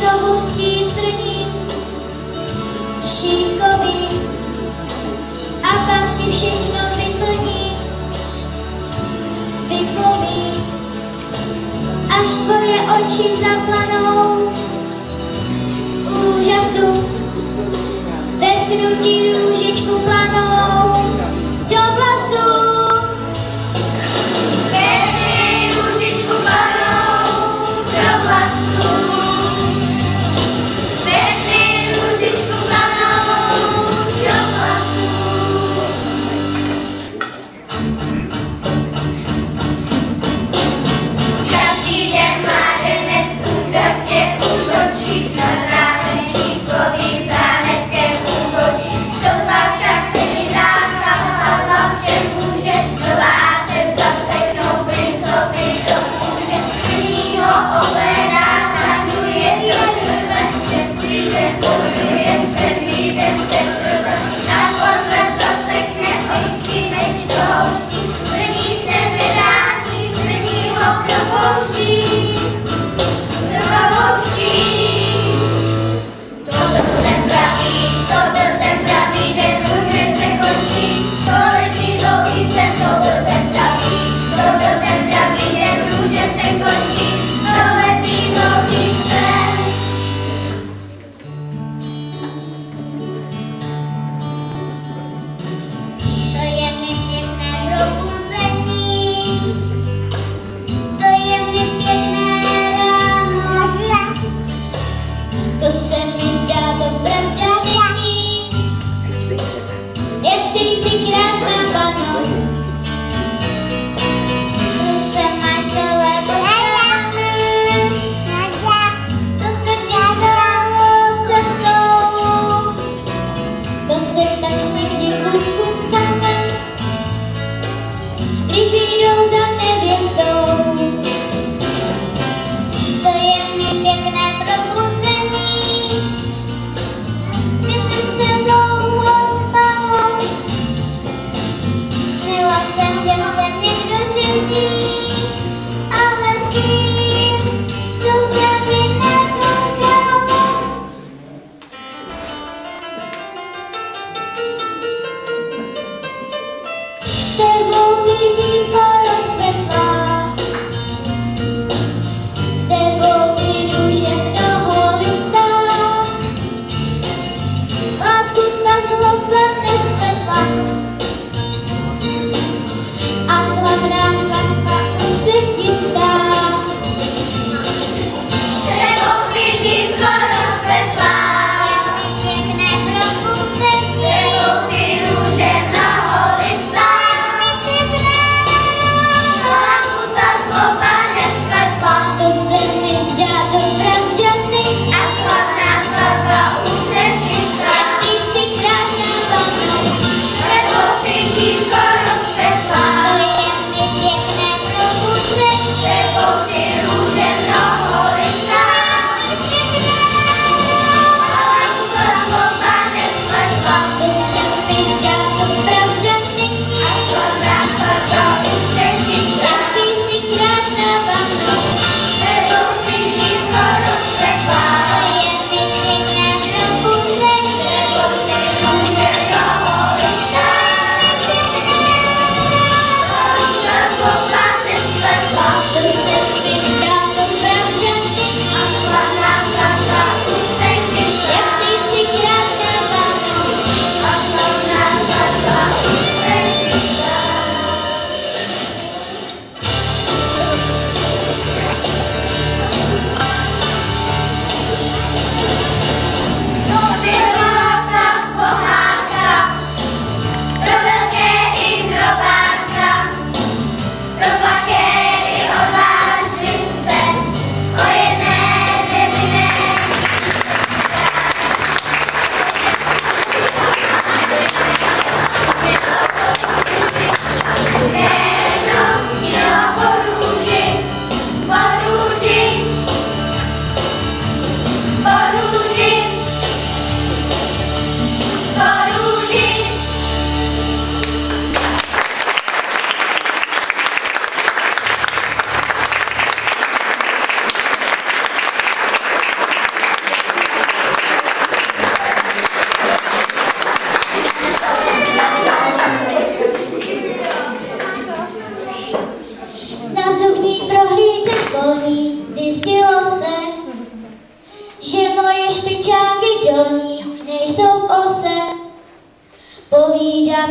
drobustí trní, šikový, a pak ti všechno vyplní, vypoví, až tvoje oči zaplanou úžasu, vetknu ti růžičku planou. Yes,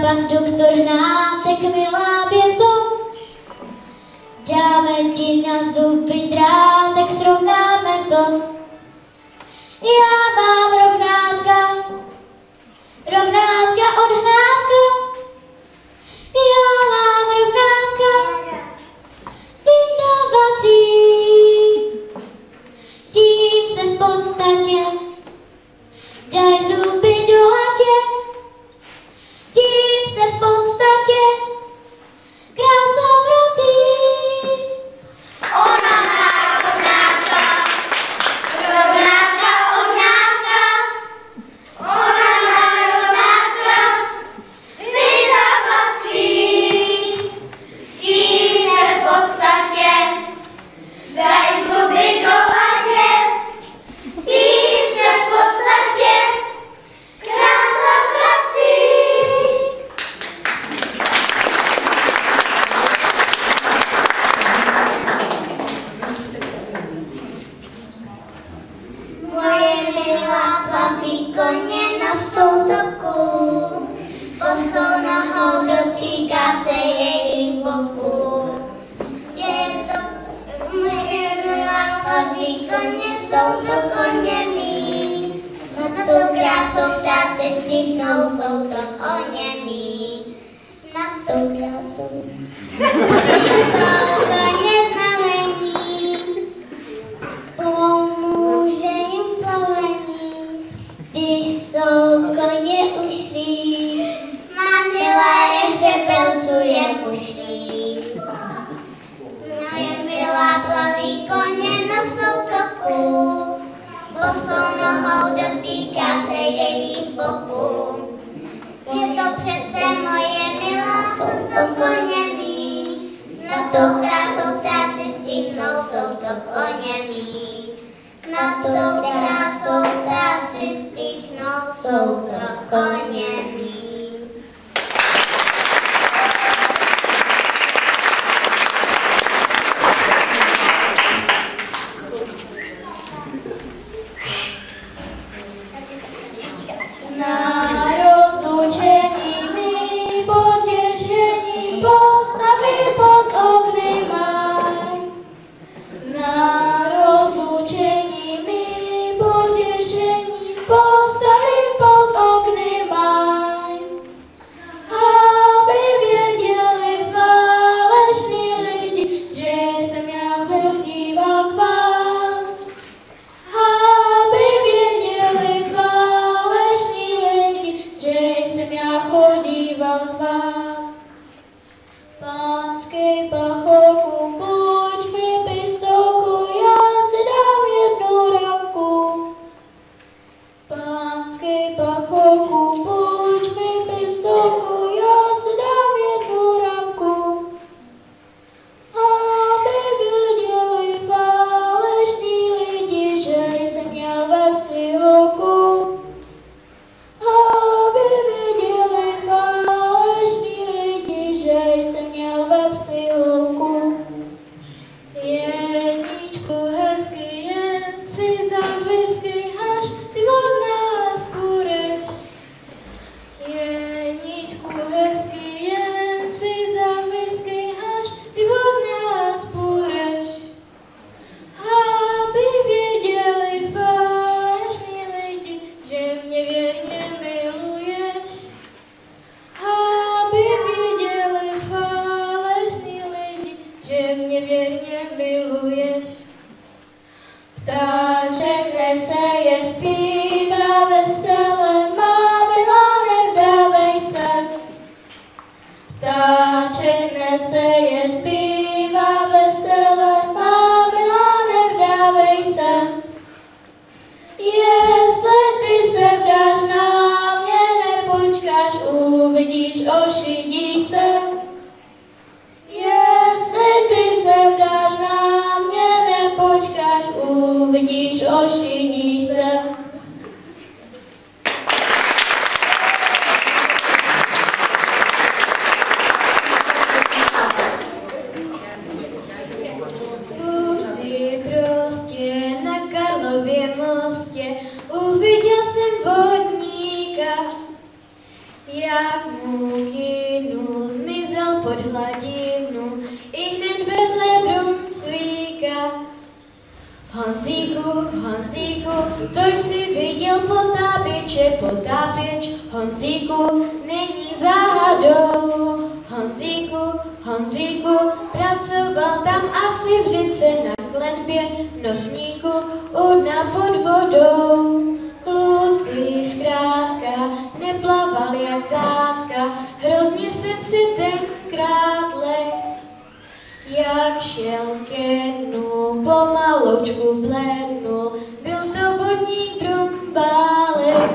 pan doktor Hnátek, milá běto, dáme ti na zuby drát. Mm-hmm. Honzíku, to jsi viděl potápěče, potápěč, Honzíku, není záhadou. Honzíku, Honzíku, pracoval tam asi v řece na klenbě, nosníku, u dna pod vodou. Kluci zkrátka neplaval jak zátka, hrozně jsem si tenkrát lek. Jak šel ke dnu, pomaloučku plédnul, byl to vodní brumbálek.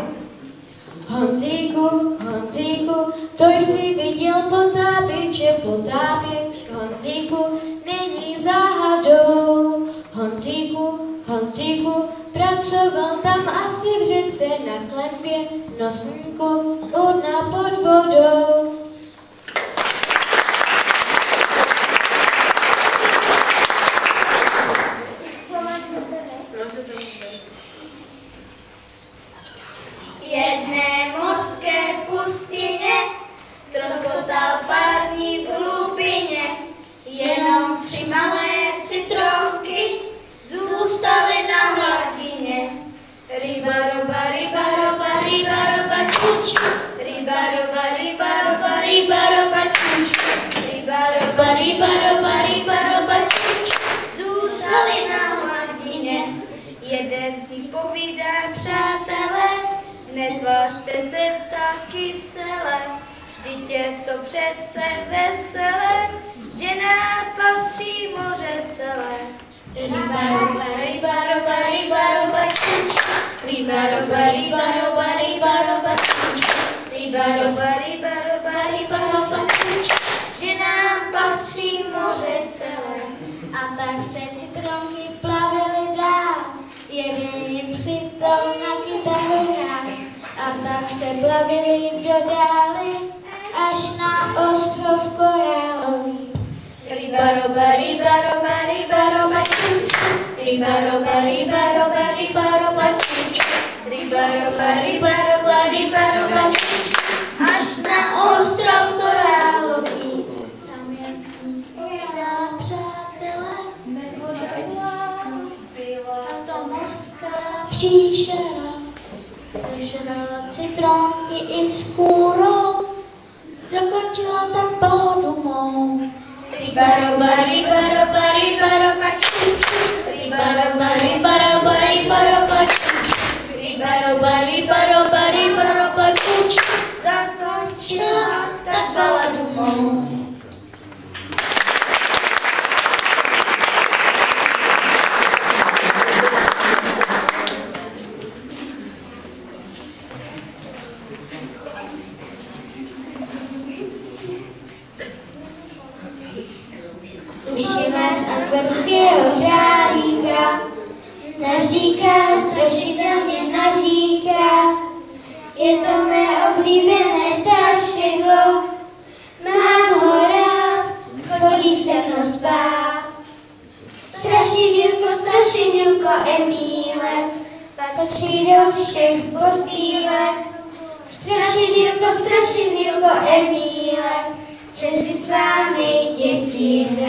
Honzíku, Honzíku, to jsi viděl potápěče, potápěč, Honzíku, není záhadou. Honzíku, Honzíku, pracoval tam asi v řece na klenbě, nosníku, u dna pod vodou. Tak se citronky plavily dál, jeden jim přitom na kytaru hrál. A tak se plavili do dály, až na ostrov korálový. Ryba, roba, ryba, roba, ryba, roba. Ryba, roba, ryba, roba, ryba, roba. Ryba, roba, ryba, roba, ryba, roba. Až na ostrov korálový. शराब शराब से के इसको रोक जगत जातक बादुमो बरोबर बरोबर बरोबर Give